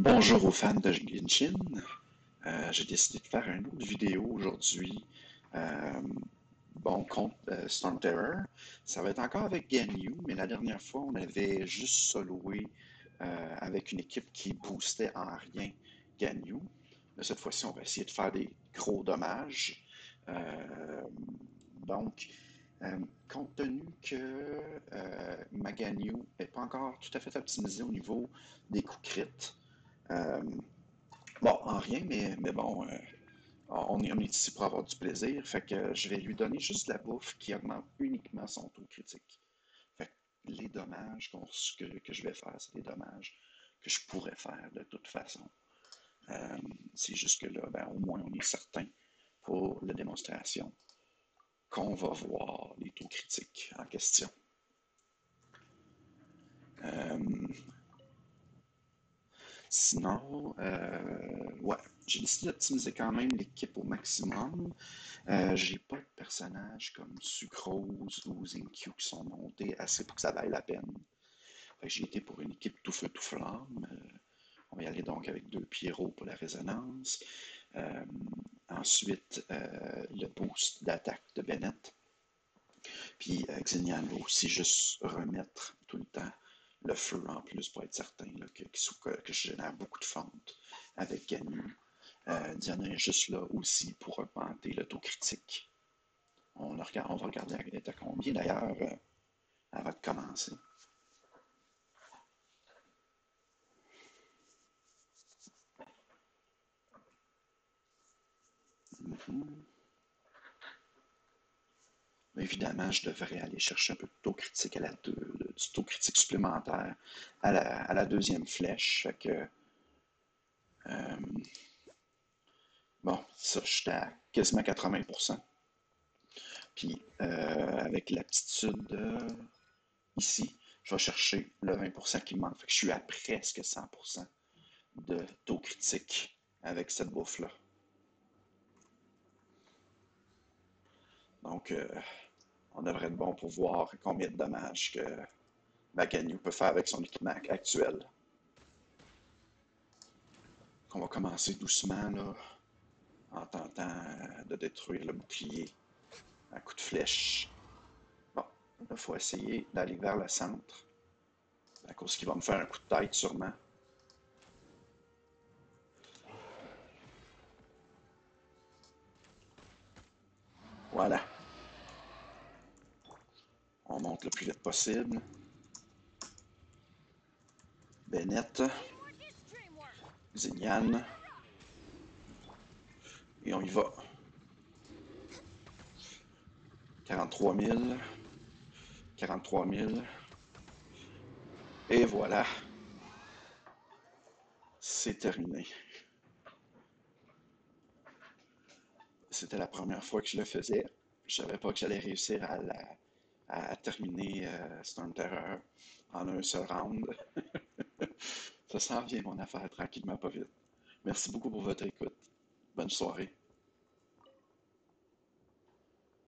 Bonjour aux fans de Genshin. Euh, j'ai décidé de faire une autre vidéo aujourd'hui. Euh, bon, contre euh, Storm Terror. Ça va être encore avec Ganyu, mais la dernière fois, on avait juste soloé avec une équipe qui boostait en rien Ganyu. cette fois-ci, on va essayer de faire des gros dommages. donc, compte tenu que ma Ganyu n'est pas encore tout à fait optimisée au niveau des coups crits, bon, en rien, mais, mais bon, euh, on, est, on, ici pour avoir du plaisir. Fait que je vais lui donner juste la bouffe qui augmente uniquement son taux critique. Fait que les dommages que, que, je vais faire, c'est des dommages que je pourrais faire de toute façon. Euh, c'est juste que là, ben, au moins, on est certain pour la démonstration qu'on va voir les taux critiques en question. Euh, Sinon, euh, ouais, j'ai décidé d'optimiser quand même l'équipe au maximum. Euh, j'ai pas de personnages comme Sucrose ou Zincu qui sont montés assez pour que ça vaille la peine. J'ai été pour une équipe tout feu tout flamme. Euh, on va y aller donc avec deux Pierrot pour la résonance. Euh, ensuite, le boost d'attaque de Bennett. Puis Xenian va aussi juste remettre tout le temps le feu en plus pour être certain que, que, je génère beaucoup de fentes avec Ganu. Euh, Diana est juste là aussi pour augmenter le taux critique. On, va regarder à, combien d'ailleurs euh, avant de commencer. Mhm. Évidemment, je devrais aller chercher un peu de taux critique à la deux, du taux critique supplémentaire à la, deuxième flèche. que, euh, bon, ça, j'étais à quasiment 80%. Puis, euh, avec l'aptitude ici, je vais chercher le 20% qui me manque. je suis à presque 100% de taux critique avec cette bouffe-là. Donc, euh, on devrait être bon pour voir combien de dommages que peut faire avec son équipement actuel. On va commencer doucement, là, en tentant de détruire le bouclier à coup de flèche. Bon, il faut essayer d'aller vers le centre, à cause qu'il va me faire un coup de tête sûrement. Voilà. On monte le plus vite possible. Bennett. Zignan. Et on y va. 43 000. 43 000. Et voilà. C'est terminé. C'était la première fois que je le faisais. Je savais pas que j'allais réussir à la à terminer euh, Storm Terror en un seul round. Ça s'en vient, mon affaire, tranquillement, pas vite. Merci beaucoup pour votre écoute. Bonne soirée.